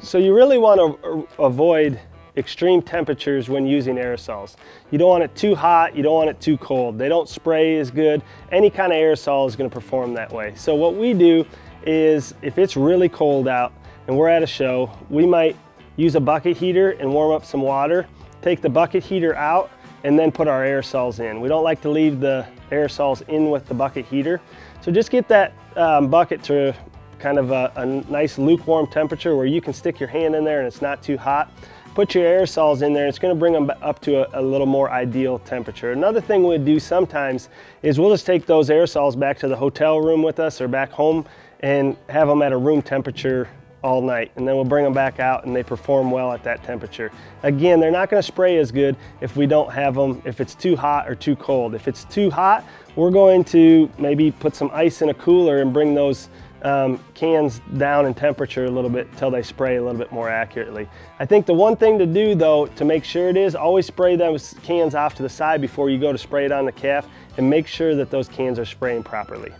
So you really want to avoid extreme temperatures when using aerosols. You don't want it too hot, you don't want it too cold. They don't spray as good. Any kind of aerosol is going to perform that way. So what we do is if it's really cold out and we're at a show, we might use a bucket heater and warm up some water, take the bucket heater out and then put our aerosols in. We don't like to leave the aerosols in with the bucket heater. So just get that um, bucket to kind of a, a nice lukewarm temperature where you can stick your hand in there and it's not too hot put your aerosols in there. It's gonna bring them up to a, a, little more ideal temperature. Another thing we do sometimes is we'll just take those aerosols back to the hotel room with us or back home and have them at a room temperature all night. And then we'll bring them back out and they perform well at that temperature. Again, they're not gonna spray as good if we don't have them, if it's too hot or too cold. If it's too hot, we're going to maybe put some ice in a cooler and bring those um, cans down in temperature a little bit until they spray a little bit more accurately. I think the one thing to do though to make sure it is, always spray those cans off to the side before you go to spray it on the calf and make sure that those cans are spraying properly.